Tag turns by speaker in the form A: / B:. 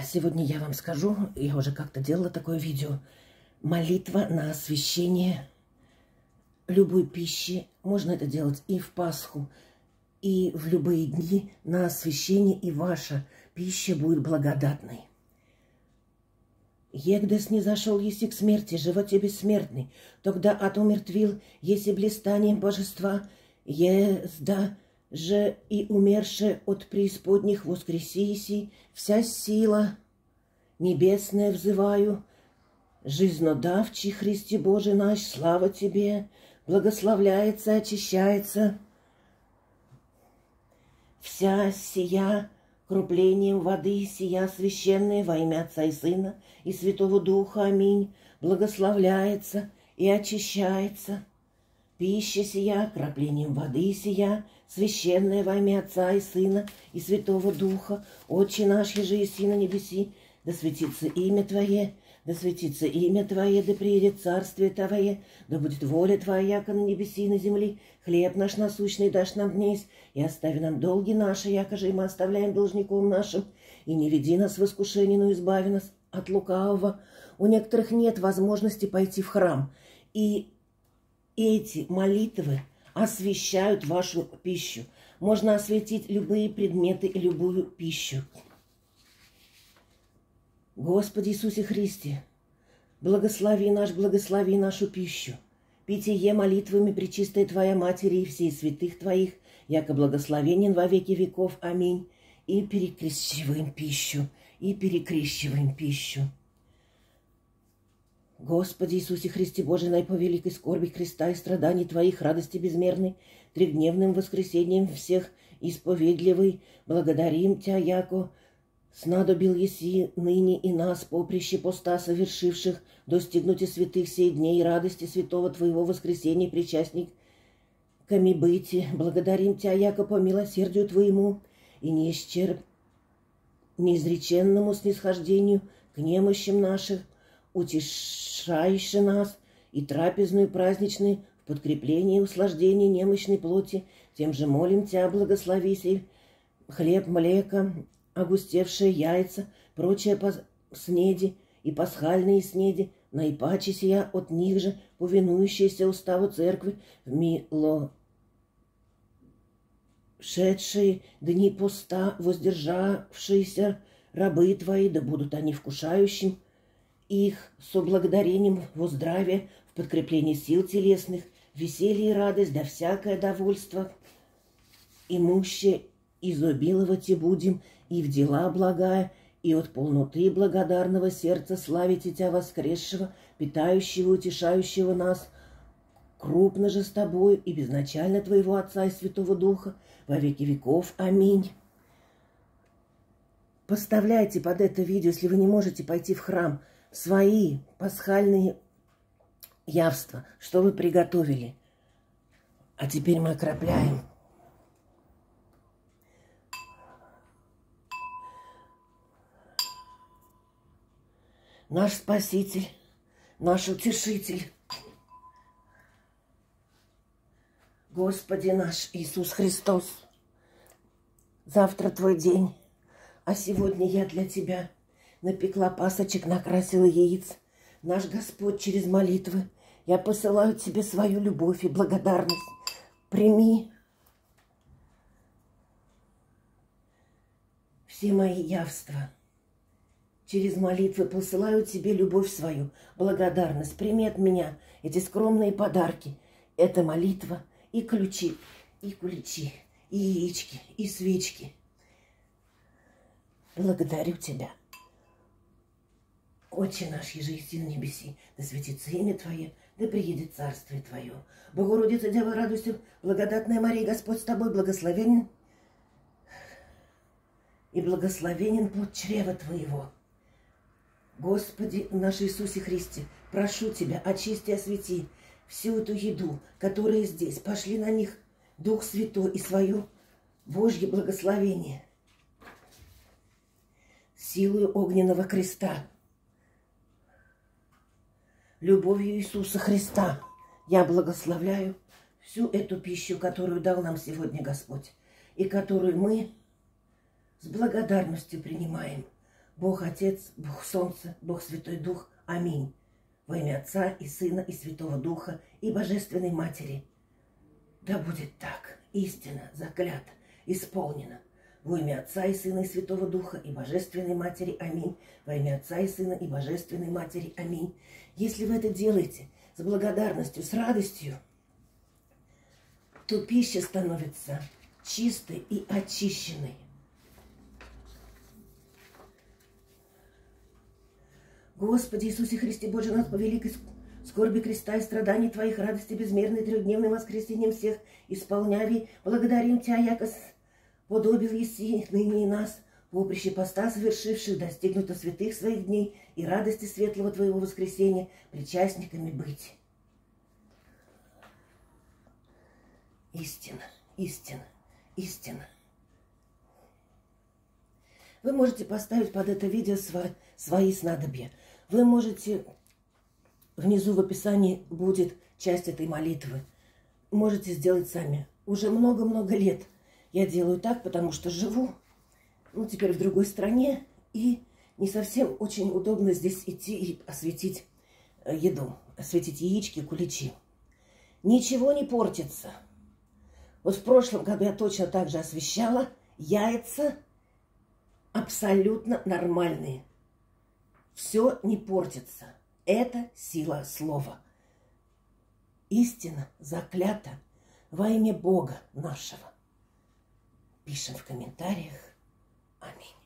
A: А сегодня я вам скажу, я уже как-то делала такое видео, молитва на освящение любой пищи. Можно это делать и в Пасху, и в любые дни на освящение, и ваша пища будет благодатной. Егдес не зашел, если к смерти, животе бессмертный, тогда от умертвил, если блистанием божества, езда же и умерше от преисподних воскресиси, вся сила небесная взываю, жизнодавчий Христе Божий наш, слава Тебе, благословляется, очищается. Вся сия круплением воды сия священная во имя Отца и Сына и Святого Духа, аминь, благословляется и очищается. Пища сия, краплением воды сия, священная во имя Отца и Сына и Святого Духа, Отче наш, еже и на небеси, да светится имя Твое, да светится имя Твое, да приедет царствие Твое, да будет воля Твоя, яко на небеси и на земли. Хлеб наш насущный дашь нам днесь, и остави нам долги наши, яко же и мы оставляем должником нашим. И не веди нас в искушение, но избави нас от лукавого. У некоторых нет возможности пойти в храм. И эти молитвы освещают вашу пищу. Можно осветить любые предметы и любую пищу. Господи Иисусе Христе, благослови наш, благослови нашу пищу. Питие молитвами причистой Твоя Матери и всей святых Твоих, яко благословенен во веки веков. Аминь. И перекрещиваем пищу, и перекрещиваем пищу. Господи Иисусе Христе Боже, най по великой скорби креста и страданий Твоих, радости безмерной, тридневным воскресением всех исповедливый, благодарим Тя, яко снадобил еси ныне и нас, поприще поста совершивших, достигнуть и святых сей дней радости святого Твоего воскресения, причастник ками быти, благодарим Тя, яко по милосердию Твоему и неисчерп... неизреченному снисхождению к немощам наших, утешающий нас и трапезную праздничную в подкреплении и услаждении немощной плоти, тем же молим Тебя, благослови хлеб, млеко, огустевшие яйца, прочие снеди и пасхальные снеди, наипаче сия от них же, повинующиеся уставу церкви, в мило шедшие дни поста, воздержавшиеся рабы Твои, да будут они вкушающим их с облагодарением во здравие, в подкреплении сил телесных, веселье и радость, да всякое довольство. Имуще изобиловать и будем, и в дела благая, и от полноты благодарного сердца славить Тебя воскресшего, питающего, утешающего нас, крупно же с Тобою и безначально Твоего Отца и Святого Духа, во веки веков. Аминь. Поставляйте под это видео, если вы не можете пойти в храм, свои пасхальные явства, что вы приготовили. А теперь мы окропляем. Наш Спаситель, наш Утешитель, Господи наш Иисус Христос, завтра Твой день, а сегодня я для Тебя – напекла пасочек, накрасила яиц. Наш Господь через молитвы, я посылаю тебе свою любовь и благодарность. Прими все мои явства. Через молитвы посылаю тебе любовь свою, благодарность. Прими от меня эти скромные подарки. Это молитва и ключи, и куличи, и яички, и свечки. Благодарю тебя. Отче наш, еже и на небеси, да светится имя Твое, да приедет царствие Твое. Богородица, Дева, радуйся, благодатная Мария, Господь с тобой, благословенен и благословенен плод чрева Твоего. Господи наш Иисусе Христе, прошу Тебя, очисти, освети всю эту еду, которая здесь. Пошли на них Дух Святой и свое Божье благословение. Силою огненного креста – любовью Иисуса Христа я благословляю всю эту пищу, которую дал нам сегодня Господь, и которую мы с благодарностью принимаем. Бог Отец, Бог Солнце, Бог Святой Дух. Аминь. Во имя Отца и Сына и Святого Духа и Божественной Матери. Да будет так, истина, заклята, исполнена. Во имя Отца и Сына и Святого Духа и Божественной Матери. Аминь. Во имя Отца и Сына и Божественной Матери. Аминь. Если вы это делаете с благодарностью, с радостью, то пища становится чистой и очищенной. Господи Иисусе Христе, Боже нас по великой скорби креста и страданий Твоих, радости безмерной, трехдневным воскресением всех, исполняви, благодарим Тебя, яко подобил еси ныне и нас, поприще поста совершивших, достигнуто святых своих дней и радости светлого Твоего воскресения, причастниками быть. Истина, истина, истина. Вы можете поставить под это видео свои снадобья. Вы можете, внизу в описании будет часть этой молитвы. Можете сделать сами. Уже много-много лет я делаю так, потому что живу, ну, теперь в другой стране, и не совсем очень удобно здесь идти и осветить э, еду, осветить яички, куличи. Ничего не портится. Вот в прошлом году я точно так же освещала яйца абсолютно нормальные. Все не портится. Это сила слова. Истина заклята во имя Бога нашего. Пишем в комментариях. Аминь.